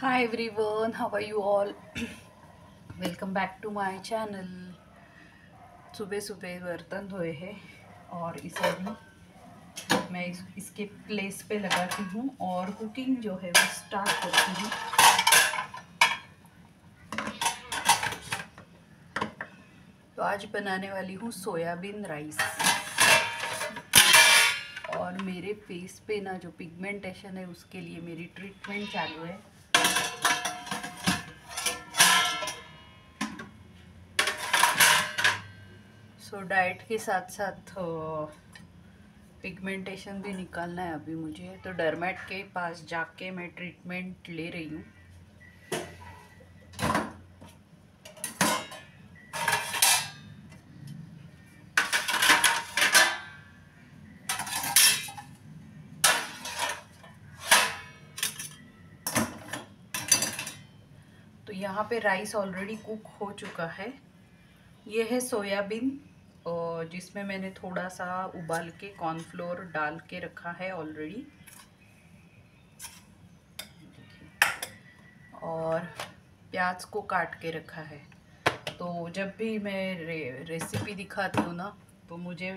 Hi everyone, how are you all? Welcome back to my channel सुबह सुबह बर्तन धोए हैं और इसे भी मैं इस, इसके प्लेस पे लगाती हूँ और कुकिंग जो है वो स्टार्ट करती हूँ। तो आज बनाने वाली हूँ सोयाबीन राइस और मेरे फेस पे ना जो पिगमेंटेशन है उसके लिए मेरी ट्रीटमेंट चालू है। सो डाइट के साथ साथ पिगमेंटेशन भी निकालना है अभी मुझे। तो डरमेट के पास जाके मैं ट्रीटमेंट ले रही हूँ। तो यहाँ पे राइस ऑलरेडी कुक हो चुका है। ये है सोयाबीन। और जिसमें मैंने थोड़ा सा उबाल के कॉर्नफ्लोर डाल के रखा है ऑलरेडी और प्याज को काट के रखा है। तो जब भी मैं रे, रेसिपी दिखाती हूँ ना तो मुझे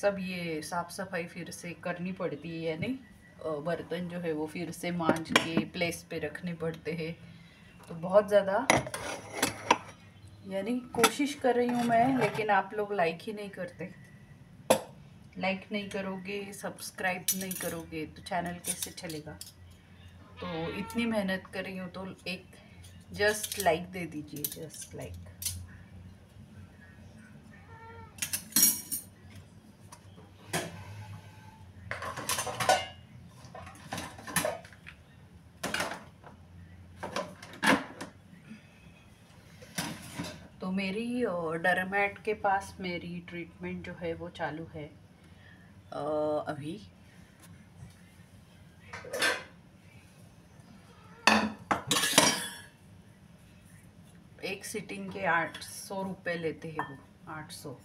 सब ये साफ़ सफ़ाई फिर से करनी पड़ती है यानी बर्तन जो है वो फिर से मांझ के प्लेस पे रखने पड़ते हैं। तो बहुत ज़्यादा यानी कोशिश कर रही हूँ मैं, लेकिन आप लोग लाइक ही नहीं करते। लाइक नहीं करोगे सब्सक्राइब नहीं करोगे तो चैनल कैसे चलेगा? तो इतनी मेहनत कर रही हूँ तो एक जस्ट लाइक दे दीजिए जस्ट लाइक मेरी डरमैट के पास मेरी ट्रीटमेंट जो है वो चालू है। आ, अभी। एक सिटिंग के आठ सौ रुपये लेते हैं वो आठ सौ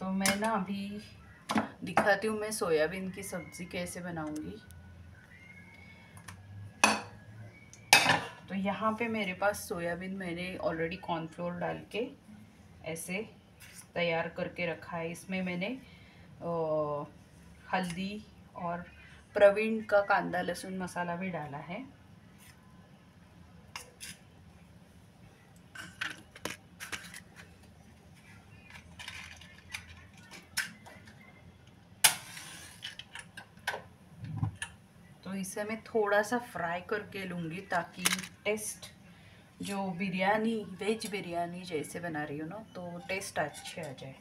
तो मैं ना अभी दिखाती हूँ मैं सोयाबीन की सब्ज़ी कैसे बनाऊँगी। तो यहाँ पे मेरे पास सोयाबीन मैंने ऑलरेडी कॉर्नफ्लोर डाल के ऐसे तैयार करके रखा है। इसमें मैंने हल्दी और प्रवीण का कांदा लहसुन मसाला भी डाला है। इसे मैं थोड़ा सा फ्राई करके लूँगी ताकि टेस्ट जो बिरयानी वेज बिरयानी जैसे बना रही हो ना तो टेस्ट अच्छे आ जाए।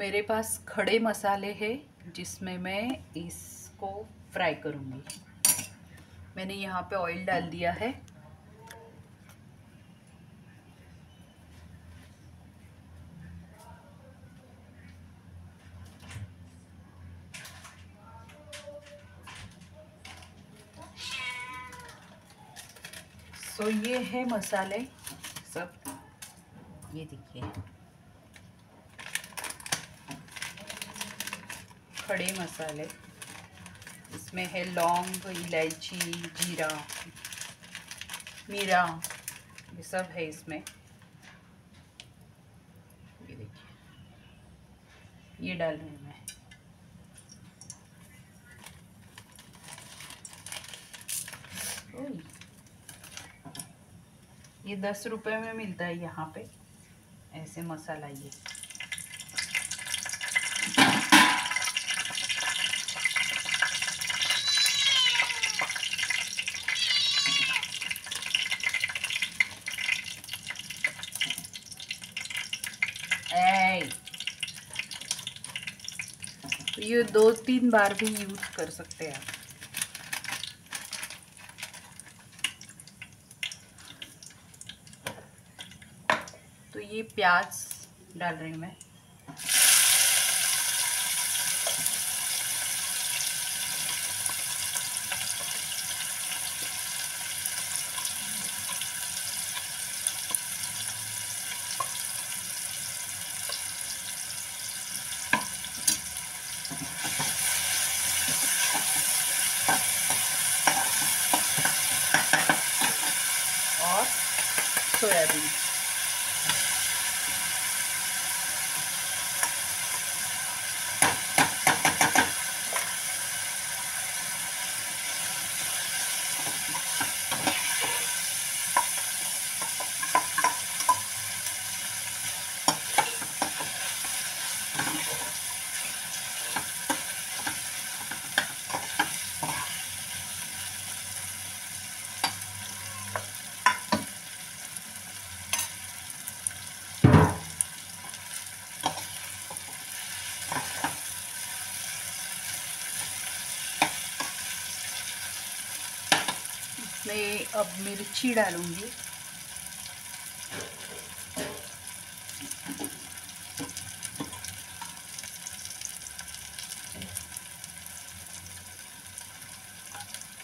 मेरे पास खड़े मसाले हैं, जिसमें मैं इसको फ्राई करूँगी। मैंने यहाँ पे ऑयल डाल दिया है। सो ये है मसाले। सब, ये देखिए। खड़े मसाले, इसमें है लौंग, इलायची, जीरा, मीरा, ये सब है इसमें। ये देखिए, ये डाल रही मैं ये दस रुपए में मिलता है यहाँ पे, ऐसे मसाला ये। दो तीन बार भी यूज़ कर सकते हैं आप। तो ये प्याज डाल रही हूँ मैं। सोयाबीन इसमें अब मिर्ची डालूँगी।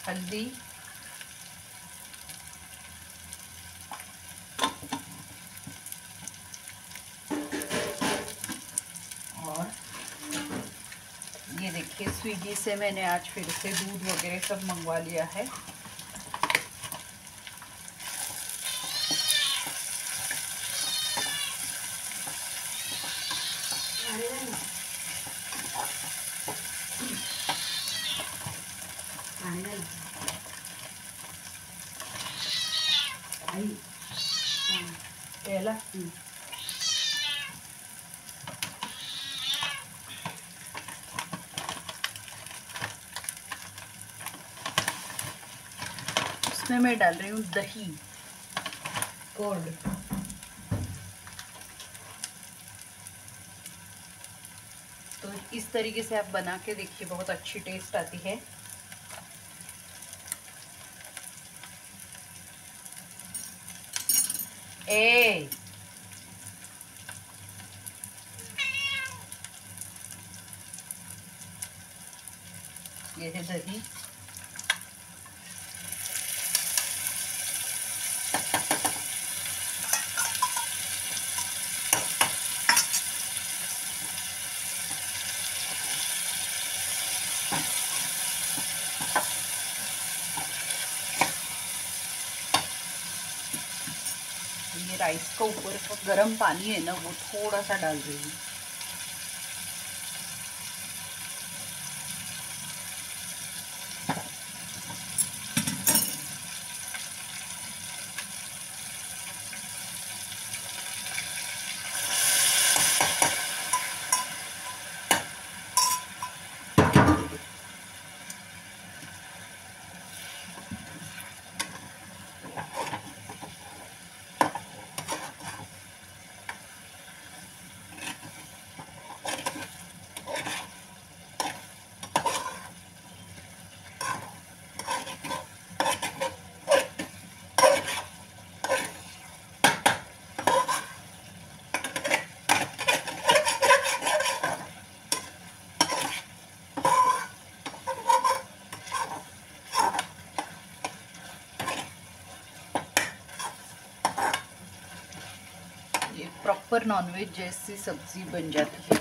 हल्दी। और ये देखिए, स्विगी से मैंने आज फिर से दूध वगैरह सब मंगवा लिया है। इसमें मैं डाल रही हूँ दही। कोल्ड तो इस तरीके से आप बना के देखिए, बहुत अच्छी टेस्ट आती है। ए! ये है दही ये राइस का ऊपर गर्म पानी है ना वो थोड़ा सा डाल रही हूँ ये प्रॉपर नॉनवेज जैसी सब्ज़ी बन जाती है।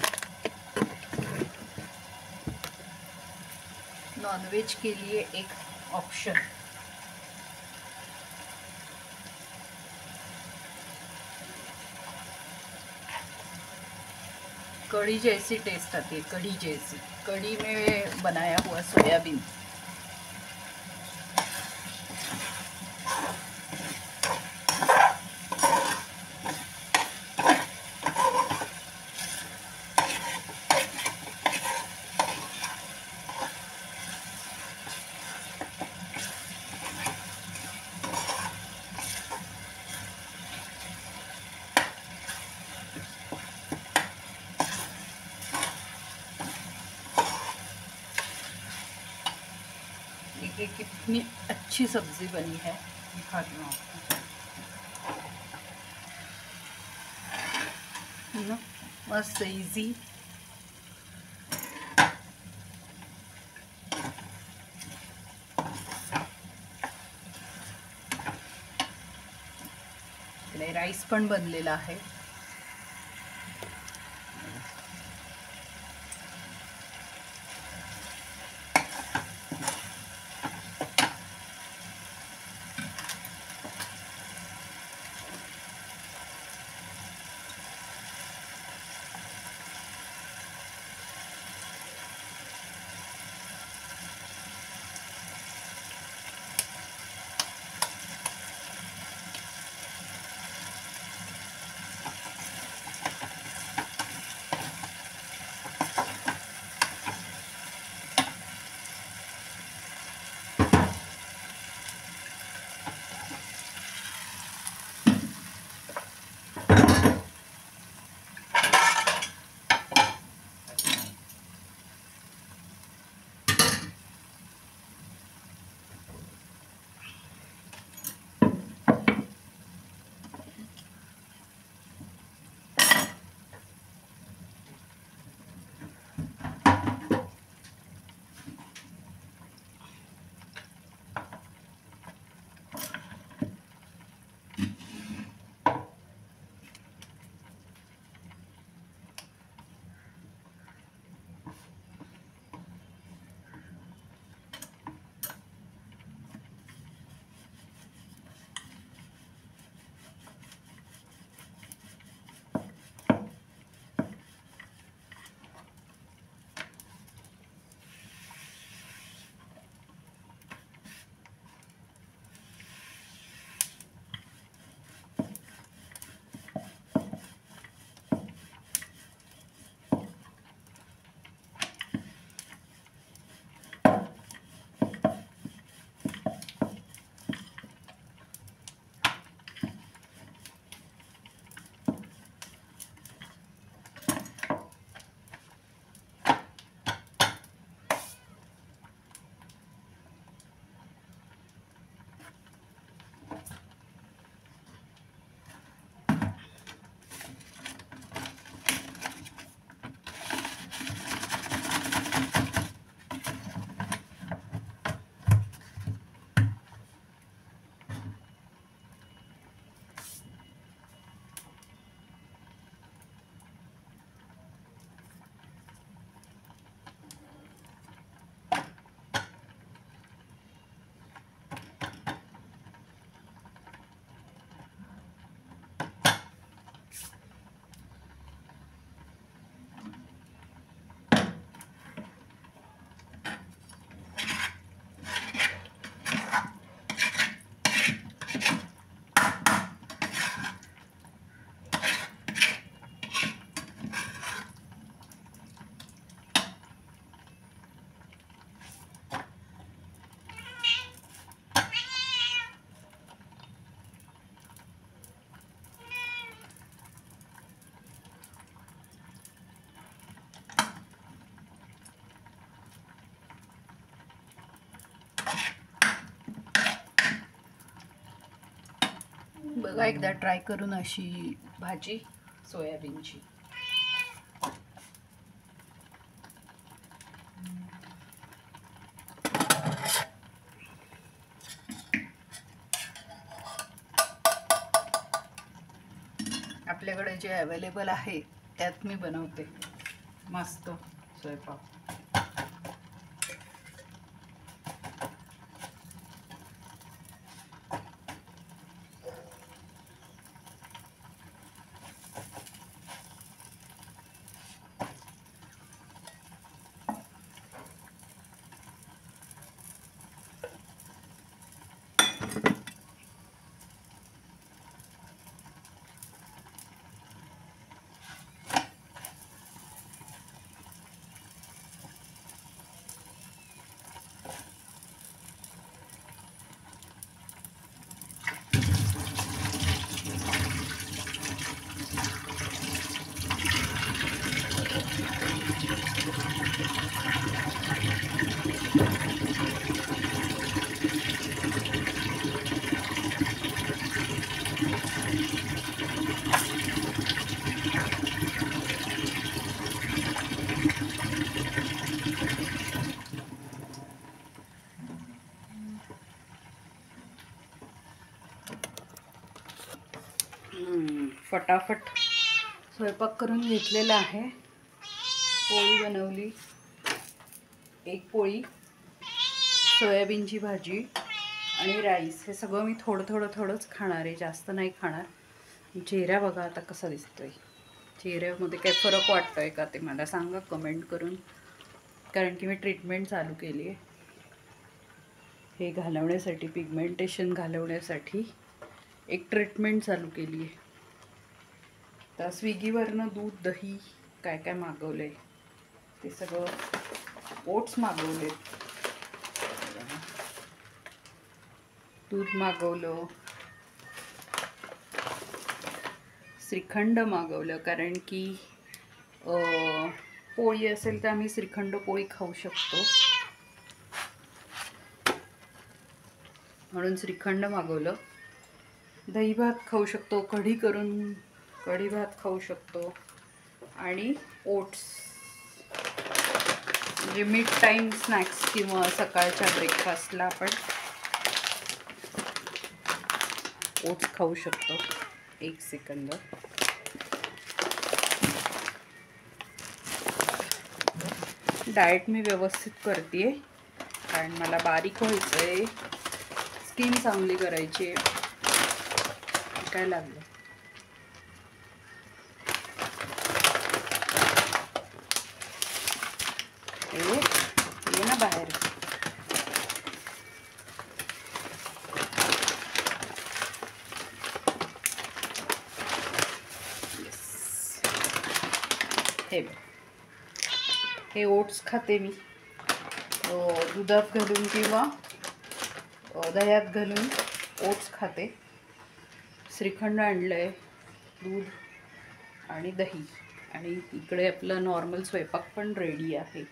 नॉनवेज के लिए एक ऑप्शन कढ़ी जैसी टेस्ट आती है कड़ी जैसी। कड़ी में बनाया हुआ सोयाबीन देखिए कितनी अच्छी सब्ज़ी बनी है। दिखाती हूँ आपको। ना? मस्त इझी इकडे राईस पण बनलेला आहे। बघा एकदा ट्राय करून अशी भाजी सोयाबीनची. आपल्याकडे जे अवेलेबल आहे त्यात मी बनवते. मस्त. स्वयंपाक. फटाफट स्वयंपाक करून घेतलेला आहे. पोळी बनवली. एक पोळी सोयाबीनची भाजी आणि राईस हे सगळं मी थोडं थोडं थोडंच खाणार आहे. जास्त नाही खाणार. चेहरा बघा आता कसा दिसतोय. चेहऱ्यामध्ये काही फरक वाटतो आहे का ते मला सांगा कमेंट करून. कारण की मी ट्रीटमेंट चालू केली आहे. हे घालवण्यासाठी पिगमेंटेशन घालवण्यासाठी एक ट्रीटमेंट चालू केली आहे. तर स्विगीवरनं दूध दही काय काय मागवलं आहे ते सगळं ओट्स मागवले दूध मागवलं. श्रीखंड मागवलं कारण की पोळी असेल तर आम्ही श्रीखंड पोळी खाऊ शकतो. म्हणून श्रीखंड मागवलं. दही भात खाऊ शकतो कढी करून कढी भात खाऊ शकतो. आणि ओट्स. म्हणजे मिड टाईम स्नॅक्स किंवा सकाळच्या ब्रेकफास्टला आपण ओट्स खाऊ शकतो. एक सेकंद. डाएट मी व्यवस्थित करते कारण मला बारीक व्हायचं आहे स्किन चांगली करायची आहे. काय लागलं ए, ये ना बाहेर Yes. हे बघ. हे ओट्स खाते मी. दुधात घालून किंवा दह्यात घालून ओट्स खाते. श्रीखंड आणलं आहे दूध आणि दही. आणि इकडे आपलं नॉर्मल स्वयंपाक पण रेडी आहे.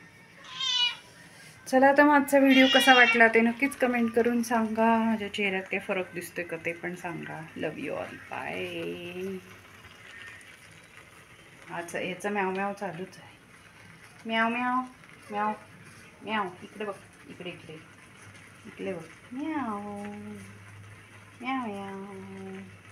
चला आता माझा व्हिडिओ कसा वाटला ते नक्कीच कमेंट करून सांगा. माझ्या चेहऱ्यात काही फरक दिसतोय का ते पण सांगा. लव यू ऑल बाय आज याचं म्याव म्याव चालूच आहे. म्याव म्याव म्याव म्याव. इकडे बघ इकडे इकडे. इकडे बघ. म्याव म्याव म्याव.